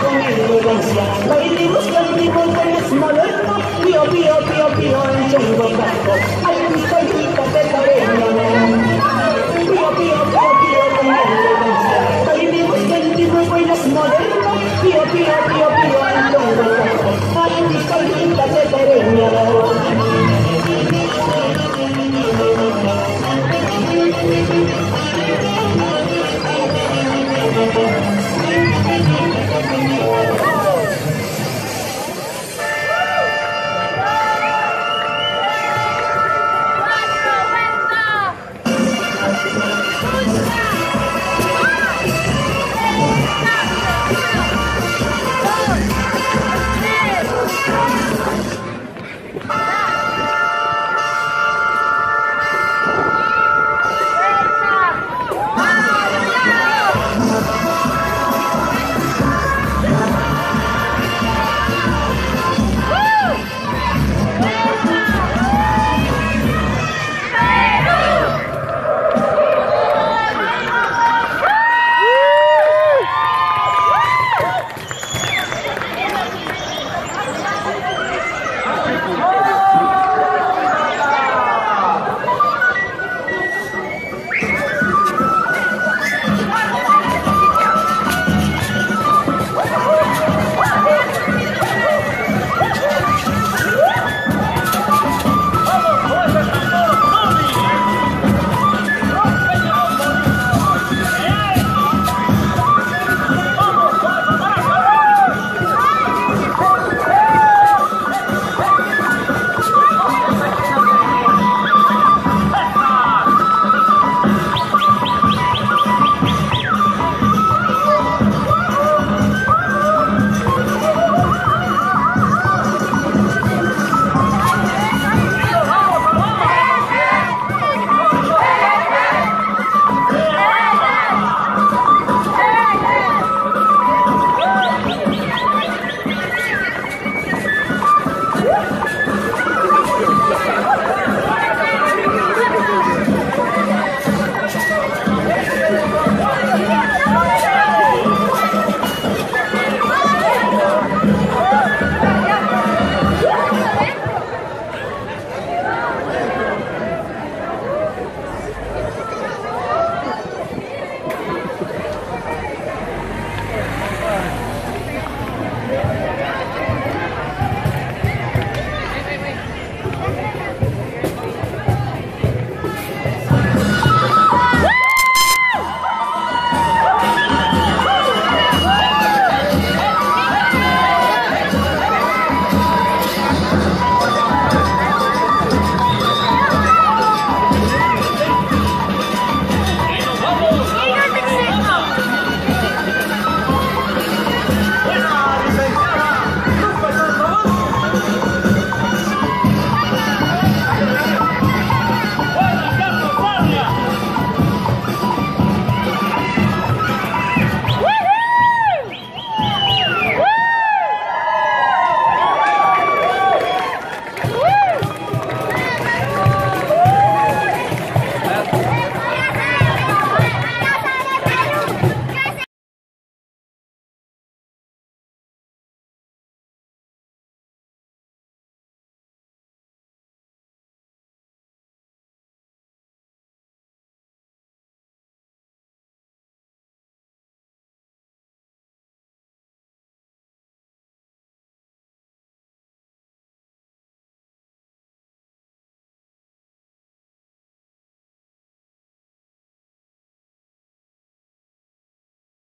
con elegancia. Bailemos, bailemos con esmalento, pío, pío, pío, pío, el chongo